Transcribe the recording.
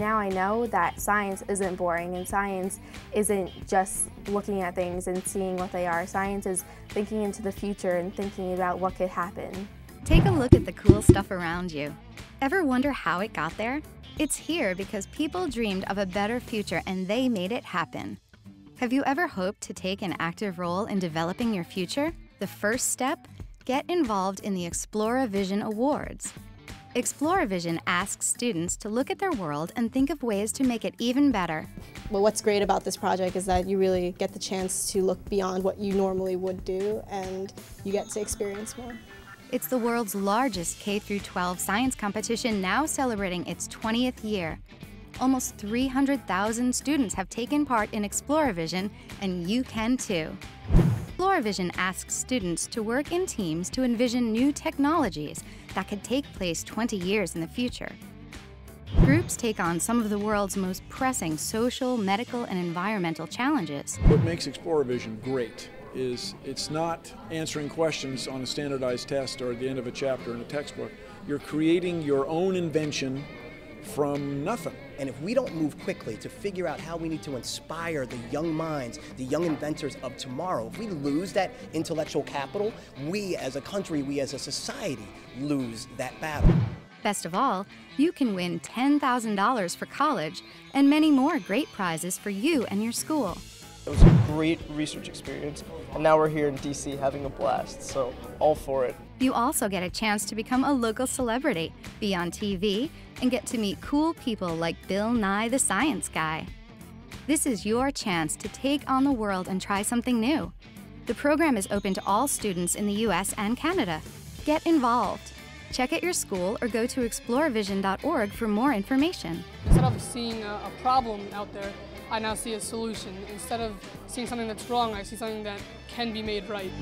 now I know that science isn't boring and science isn't just looking at things and seeing what they are. Science is thinking into the future and thinking about what could happen. Take a look at the cool stuff around you. Ever wonder how it got there? It's here because people dreamed of a better future and they made it happen. Have you ever hoped to take an active role in developing your future? The first step? Get involved in the Exploravision Awards. Exploravision asks students to look at their world and think of ways to make it even better. Well, what's great about this project is that you really get the chance to look beyond what you normally would do and you get to experience more. It's the world's largest K-12 science competition now celebrating its 20th year. Almost 300,000 students have taken part in Exploravision, and you can too. Exploravision asks students to work in teams to envision new technologies that could take place 20 years in the future. Groups take on some of the world's most pressing social, medical, and environmental challenges. What makes Exploravision great is it's not answering questions on a standardized test or at the end of a chapter in a textbook. You're creating your own invention from nothing. And if we don't move quickly to figure out how we need to inspire the young minds, the young inventors of tomorrow, if we lose that intellectual capital, we as a country, we as a society lose that battle. Best of all, you can win $10,000 for college and many more great prizes for you and your school. It was a great research experience, and now we're here in DC having a blast, so all for it. You also get a chance to become a local celebrity, be on TV, and get to meet cool people like Bill Nye the Science Guy. This is your chance to take on the world and try something new. The program is open to all students in the US and Canada. Get involved. Check at your school or go to exploravision.org for more information. Instead of seeing a, a problem out there, I now see a solution. Instead of seeing something that's wrong, I see something that can be made right.